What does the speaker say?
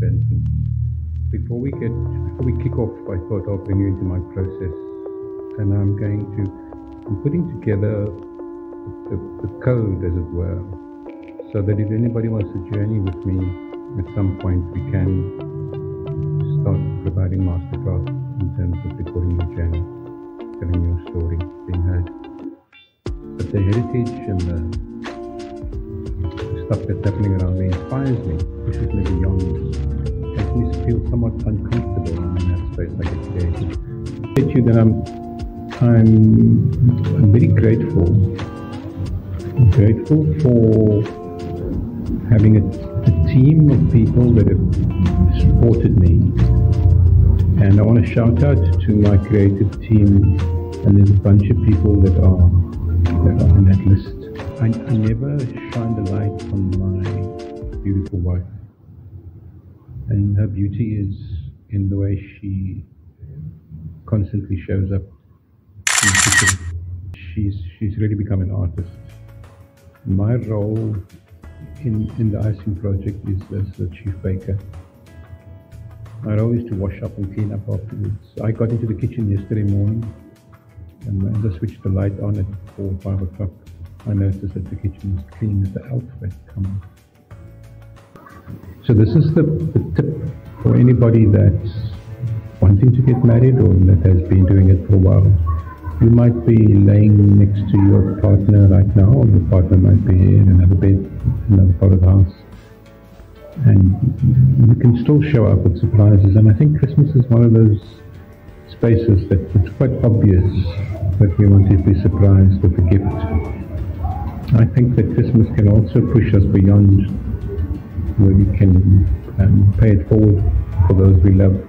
Benson. Before we get, before we kick off, I thought I'll bring you into my process, and I'm going to, I'm putting together the, the code, as it were, so that if anybody wants to journey with me, at some point we can start providing masterclass in terms of recording your journey, telling your story, being heard. But the heritage and the stuff that's happening around me inspires me, pushes me beyond, makes me feel somewhat uncomfortable in that space I get created. I bet you that I'm, I'm, I'm very grateful, grateful for having a, a team of people that have supported me. And I want to shout out to my creative team, and there's a bunch of people that are, on that list. I, I never shine the light on my beautiful wife. And her beauty is in the way she constantly shows up. She's, she's really become an artist. My role in, in the icing project is as the chief baker. My role is to wash up and clean up afterwards. I got into the kitchen yesterday morning and as I switched the light on at 4 or 5 o'clock, I noticed that the kitchen was clean as the alphabet come. So this is the, the tip for anybody that's wanting to get married or that has been doing it for a while. You might be laying next to your partner right now, or your partner might be in another bed, another part of the house. And you can still show up with surprises. And I think Christmas is one of those spaces that it's quite obvious that we want to be surprised with a gift. I think that Christmas can also push us beyond where we can um, pay it forward for those we love